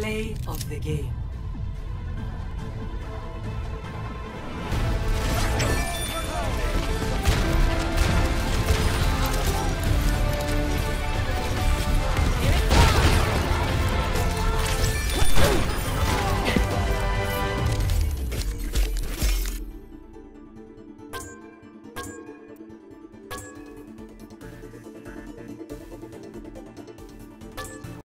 Play of the game.